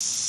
you